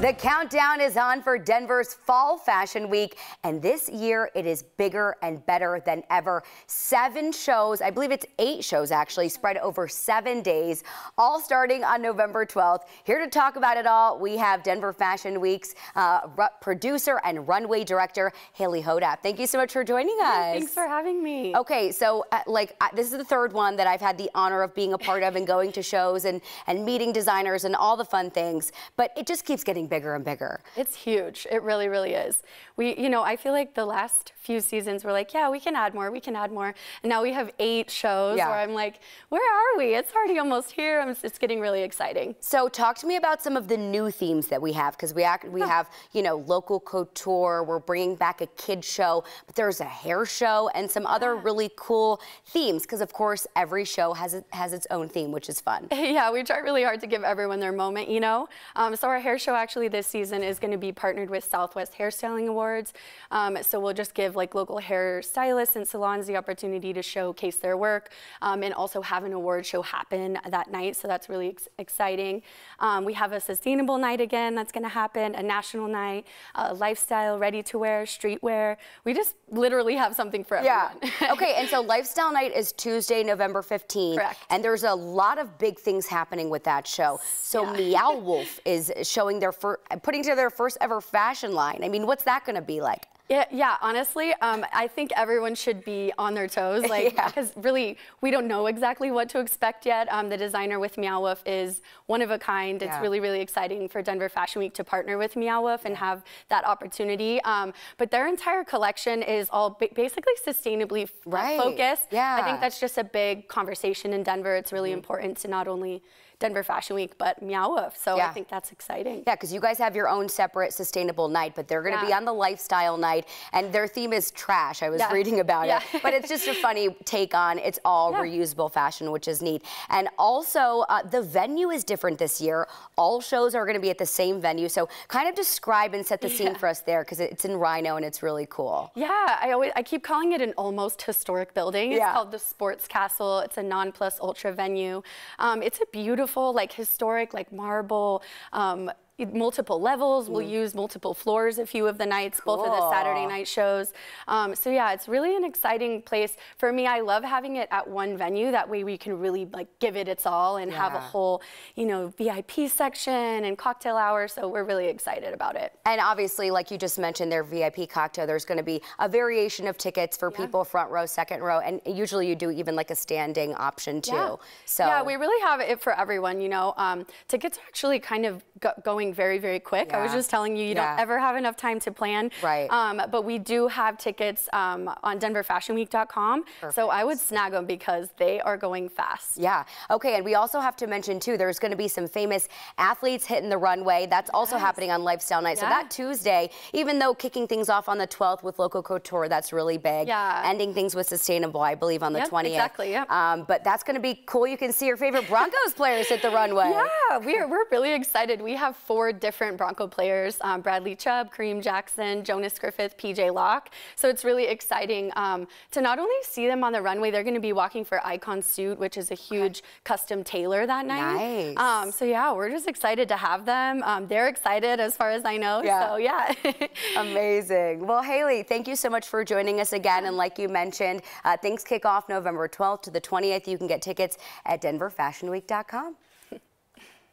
The countdown is on for Denver's Fall Fashion Week, and this year it is bigger and better than ever. Seven shows, I believe it's eight shows actually, spread over seven days, all starting on November 12th. Here to talk about it all, we have Denver Fashion Week's uh, producer and runway director, Haley Hodap. Thank you so much for joining us. Thanks for having me. Okay, so uh, like uh, this is the third one that I've had the honor of being a part of and going to shows and, and meeting designers and all the fun things, but it just keeps getting bigger and bigger. It's huge. It really, really is. We, you know, I feel like the last few seasons we're like, yeah, we can add more, we can add more. And now we have eight shows yeah. where I'm like, where are we? It's already almost here. I'm, It's getting really exciting. So talk to me about some of the new themes that we have because we act, we have, you know, local couture. We're bringing back a kid show, but there's a hair show and some other really cool themes because of course every show has it has its own theme, which is fun. Yeah, we try really hard to give everyone their moment, you know. Um, so our hair show actually this season is going to be partnered with Southwest Hairstyling Awards. Um, so we'll just give like local hair stylists and salons the opportunity to showcase their work um, and also have an award show happen that night. So that's really ex exciting. Um, we have a sustainable night again that's going to happen, a national night, uh, lifestyle, ready to wear, streetwear. We just literally have something for everyone. Yeah. okay, and so lifestyle night is Tuesday, November 15th. Correct. And there's a lot of big things happening with that show. So yeah. Meow Wolf is showing their first, putting together their first ever fashion line. I mean, what's that going to be like? Yeah, yeah honestly, um, I think everyone should be on their toes, like yeah. because really we don't know exactly what to expect yet. Um, the designer with Meow Wolf is one of a kind. It's yeah. really, really exciting for Denver Fashion Week to partner with Meow Wolf and have that opportunity. Um, but their entire collection is all basically sustainably right. focused. Yeah. I think that's just a big conversation in Denver. It's really mm -hmm. important to not only Denver Fashion Week, but Meow Wolf. So yeah. I think that's exciting. Yeah, because you guys have your own separate sustainable night, but they're going to yeah. be on the lifestyle night, and their theme is trash. I was yeah. reading about it, but it's just a funny take on it's all reusable fashion, which is neat. And also, uh, the venue is different this year. All shows are going to be at the same venue. So kind of describe and set the scene for us there, because it's in RiNo and it's really cool. Yeah, I always I keep calling it an almost historic building. It's called the Sports Castle. It's a non plus ultra venue. Um, it's a beautiful beautiful, like historic, like marble, um, multiple levels. Mm. We'll use multiple floors a few of the nights, cool. both of the Saturday night shows. Um, so yeah, it's really an exciting place. For me, I love having it at one venue. That way we can really like give it its all and yeah. have a whole, you know, VIP section and cocktail hour. So we're really excited about it. And obviously, like you just mentioned, their VIP cocktail, there's going to be a variation of tickets for yeah. people front row, second row, and usually you do even like a standing option too. Yeah. So yeah, we really have it for everyone. You know, um, tickets are actually kind of go going very, very quick. Yeah. I was just telling you, you yeah. don't ever have enough time to plan. Right. Um, but we do have tickets um, on denverfashionweek.com. So I would snag them because they are going fast. Yeah. Okay. And we also have to mention, too, there's going to be some famous athletes hitting the runway. That's also yes. happening on Lifestyle Night. Yeah. So that Tuesday, even though kicking things off on the 12th with Local Couture, that's really big. Yeah. Ending things with Sustainable, I believe, on the yep, 20th. Exactly. Yeah. Um, but that's going to be cool. You can see your favorite Broncos players hit the runway. Yeah. We're, we're really excited. We have four four different Bronco players, um, Bradley Chubb, Kareem Jackson, Jonas Griffith, PJ Locke. So it's really exciting um, to not only see them on the runway, they're going to be walking for Icon Suit, which is a huge custom tailor that night. Nice. Um, so yeah, we're just excited to have them. Um, they're excited as far as I know. Yeah. So yeah. Amazing. Well, Haley, thank you so much for joining us again. And like you mentioned, uh, things kick off November 12th to the 20th. You can get tickets at denverfashionweek.com.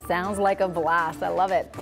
Sounds like a blast. I love it.